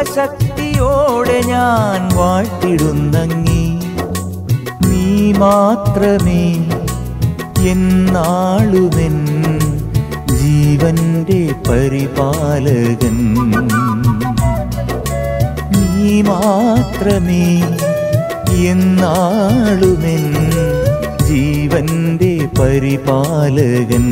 സർവശക്തിയോടെ ഞാൻ വാഴ്ത്തിടുന്നങ്ങി. നീ മാത്രമേ എന്നാളുമെൻ ജീവന്റെ പരിപാലകൻ. നീ മാത്രമേ എന്നാളുമെൻ ജീവന്റെ പരിപാലകൻ.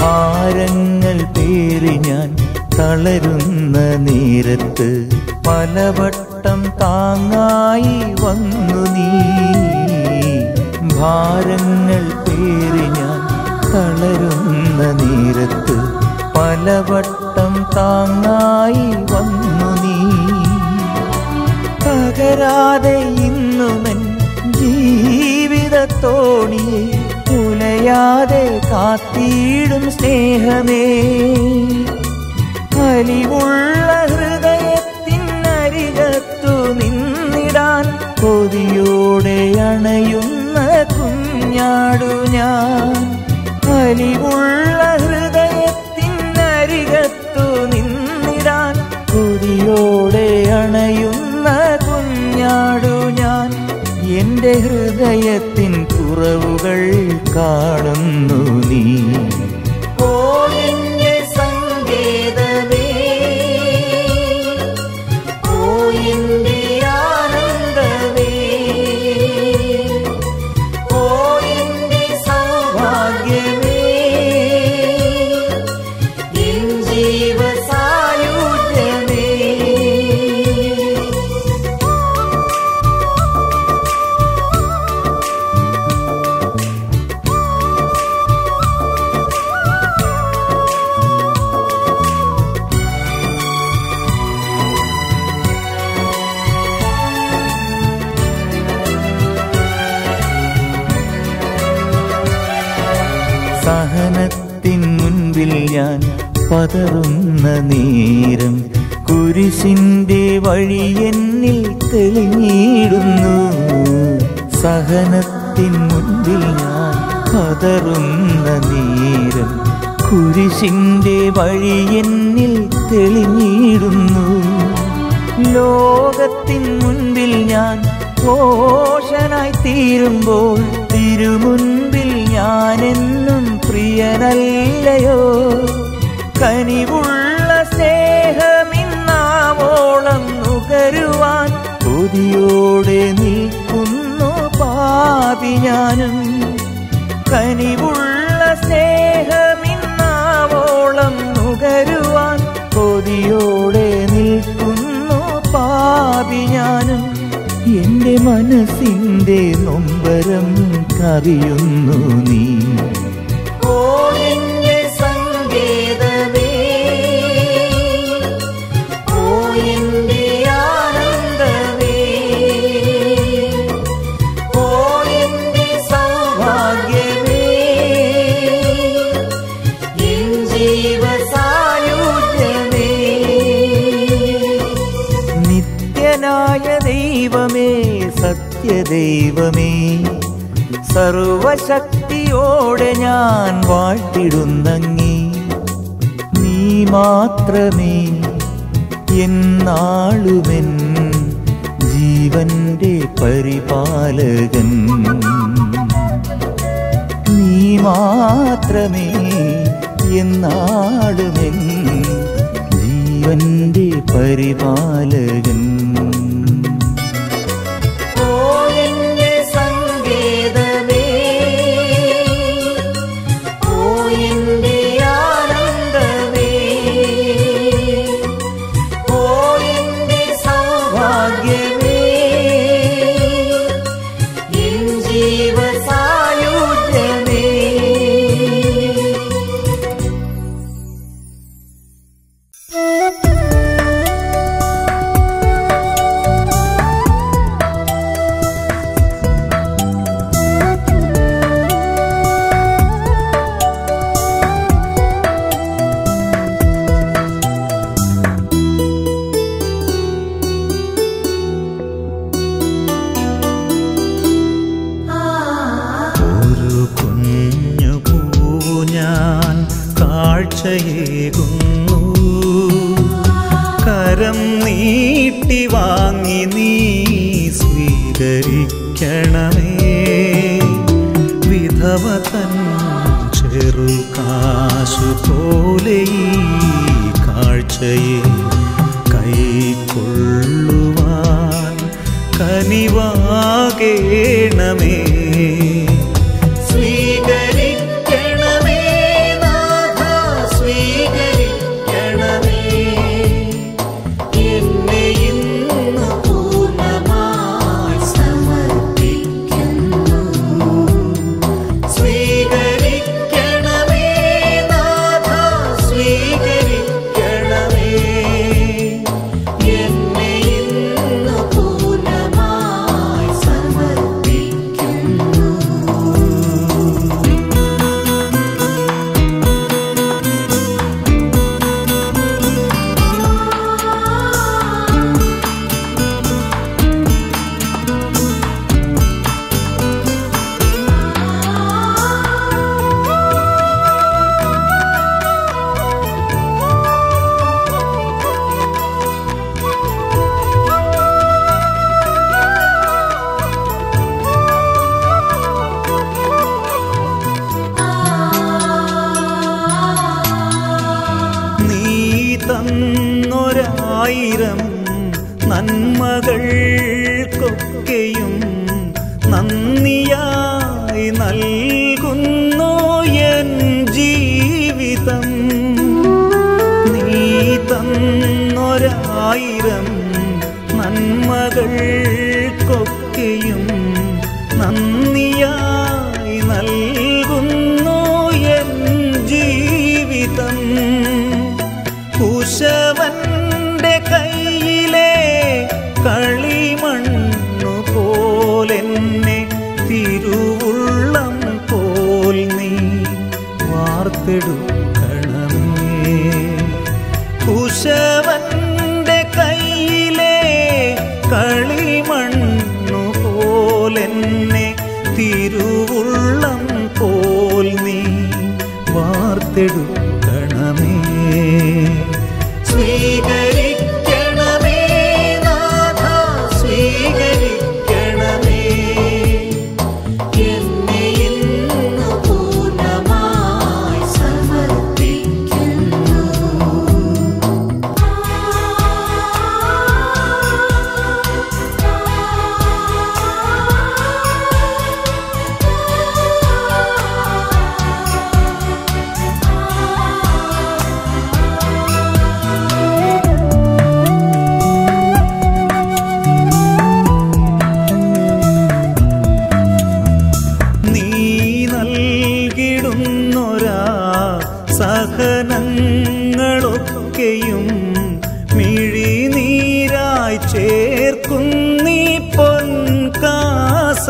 ഭാരങ്ങൾ പേറി ഞാൻ തളരുന്ന നേരത്ത് പലവട്ടം താങ്ങായി വന്നു നീ. ഭാരങ്ങൾ പേറി ഞാൻ തളരുന്ന നേരത്ത് പലവട്ടം താങ്ങായി വന്നു നീ. തകരാതെ ഇന്നുമൻ ജീവിതത്തോണിയെ ഉലയാതെ കാത്തിയിടും സ്നേഹമേ. അലിവുള്ള ഹൃദയത്തിനരികത്തു നിന്നിടാൻ കൊതിയോടെ അണയുന്ന കുഞ്ഞാടു ഞാൻ. അലിവുള്ള ഹൃദയത്തിനരികത്തു നിന്നിടാൻ കൊതിയോടെ അണയുന്ന കുഞ്ഞാടു ഞാൻ. എന്റെ ഹൃദയത്തിൻ കുറവുകൾ കാണുന്നു. പതറുന്ന നേരം കുരിശിന്റെ വഴി എന്നിൽ തെളിഞ്ഞിടുന്നു. സഹനത്തിൻ മുൻപിൽ ഞാൻ പതറുന്ന നേരം കുരിശിന്റെ വഴി എന്നിൽ തെളിഞ്ഞിടുന്നു. ലോകത്തിൻ മുൻപിൽ ഞാൻ ഘോഷനായി തീരുമ്പോൾ തിരുമുൻപിൽ ഞാനെന്നും പ്രിയനല്ലയോ? കനിവുള്ള സ്നേഹമിന്നാവോളം നുകരുവാൻ. കൊതിയോടെ നിൽക്കുന്നു പാപി ഞാനും. കനിവുള്ള സ്നേഹമിന്നാവോളം നുകരുവാൻ. കൊതിയോടെ നിൽക്കുന്നു പാപി ഞാനും. എന്റെ മനസ്സിന്റെ നൊമ്പരം കറിയുന്നു നീ. ദൈവമേ. സർവശക്തിയോടെ ഞാൻ വാഴ്ത്തിടുന്നങ്ങി. നീ മാത്രമേ എന്നാളുമെൻ ജീവന്റെ പരിപാലകൻ. നീ മാത്രമേ എന്നാളുമെൻ ജീവന്റെ പരിപാലകൻ.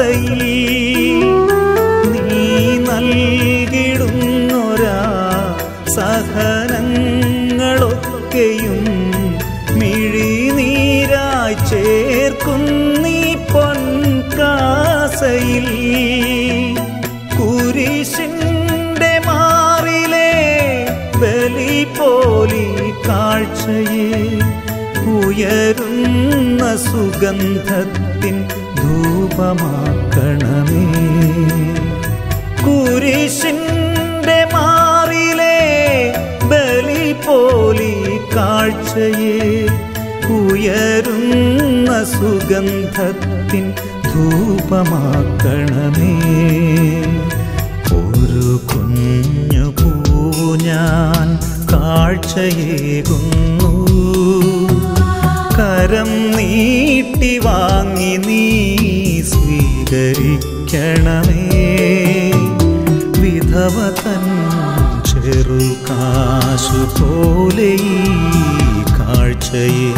കയ്യിൽ നീ നൽകിടുന്നൊരാ സഹനങ്ങളൊക്കെയും മിഴിനീരായി ചേർക്കുന്നീ പൊൻകാസയിൽ. കുരിശിന്റെ മാറിലെ ബലി പോലി കാഴ്ചയെ ഉയരുന്ന സുഗന്ധത്തിൻ ധൂപമാണ് ധൂപമാക്കണമേ കുരിശിന്റെ മാറിലെ ബലി പോലി കാഴ്ചയെ ഉയരുന്ന സുഗന്ധത്തിൻ ധൂപമാക്കണമേ. ഒരു കുഞ്ഞു പൂ ഞാൻ കാഴ്ചയേകുന്നു. കരം നീട്ടി വാങ്ങി നീ സ്വീകരിക്കണമേ വിധവ തൻ ചെറുകാശു പോലെ ഈ കാഴ്ചയെ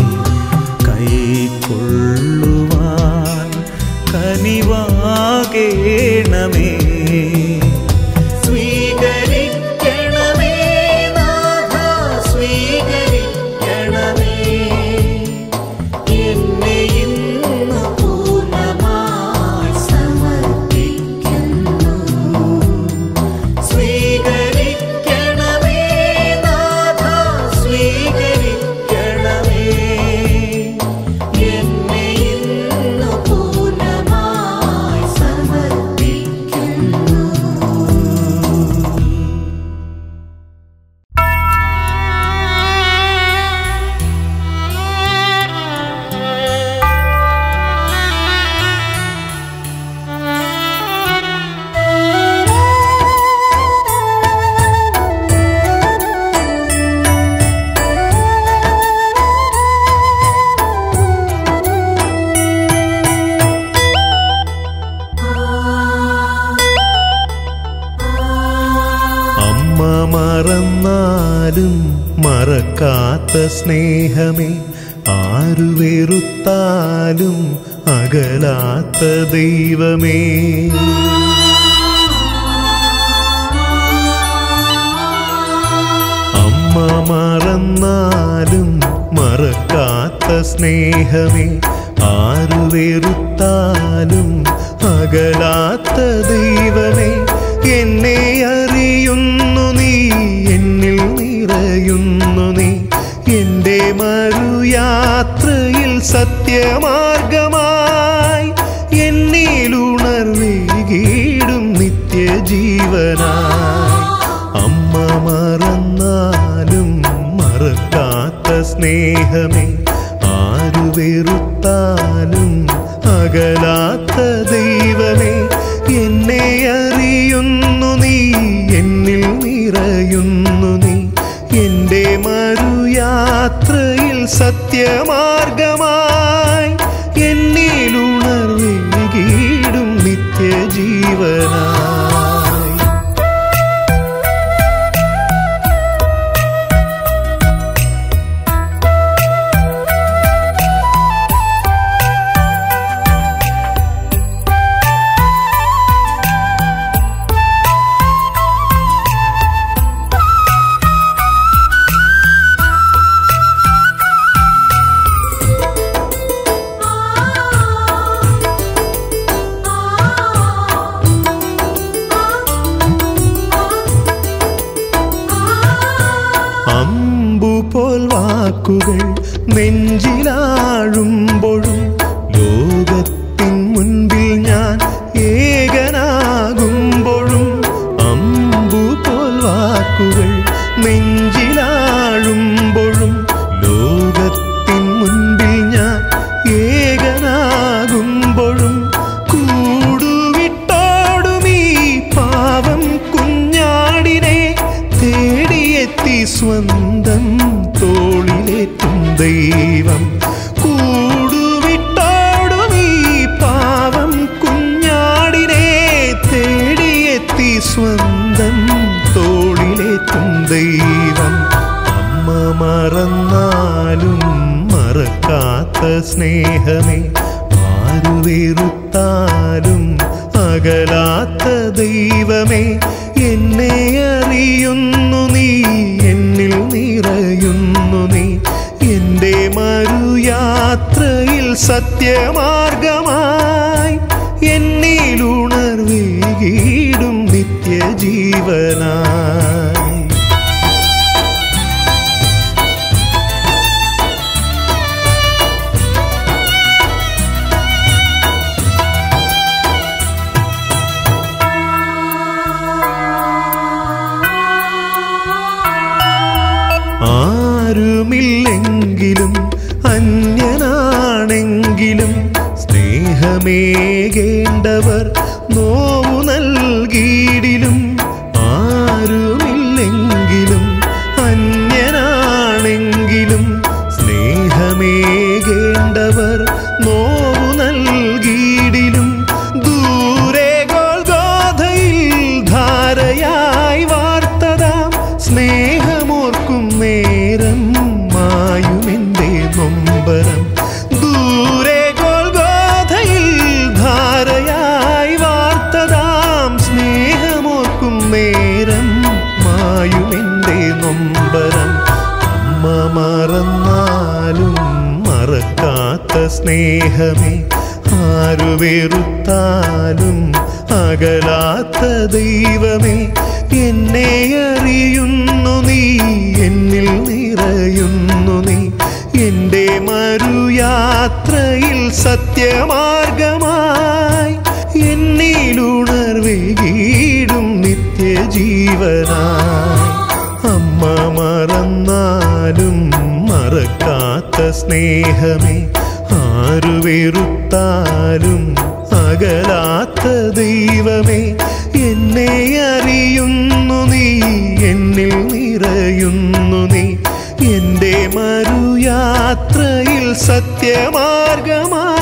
കൈക്കൊള്ളുവാൻ കനിവാകേണമേ. മറക്കാത്ത സ്നേഹമേ ആരു വെറുത്താലും അകലാത്ത ദൈവമേ. അമ്മ മറന്നാലും മറക്കാത്ത സ്നേഹമേ ആരു വെറുത്താലും അകലാത്ത ദൈവമേ. എന്നെ മറുയാത്രയിൽ സത്യമാർഗമായി എന്നിലുണർന്നീടും നിത്യജീവനായി. അമ്മ മറന്നാലും മറക്കാത്ത സ്നേഹമേ ആരു വെറുത്താലും അകലാത്ത ദൈവമേ എന്നെ അറിയുന്നു നീ എന്നിൽ നിറയുന്നു നീ എന്റെ മറുയാത്രയിൽ സത്യമാർഗമായി എന്നിലുണർവീടും നിത്യജീവനായി മറുയാത്രയിൽ അകലാത്ത ദൈവമേ എന്നെ അറിയുന്നു നീ എന്നിൽ നിറയുന്നു നീ. എന്റെ മരുയാത്രയിൽ സത്യമാർഗമായി എന്നിലുണർവേകീടും നിത്യജീവനായി. അമ്മ മറന്നാലും മറക്കാത്ത സ്നേഹമേ ആരു വെറുത്താലും അകലാത്ത ദൈവമേ എന്നെ അറിയുന്നു നീ എന്നിൽ നിറയുന്നു നീ. എന്റെ മറുയാത്രയിൽ സത്യമാർഗമായി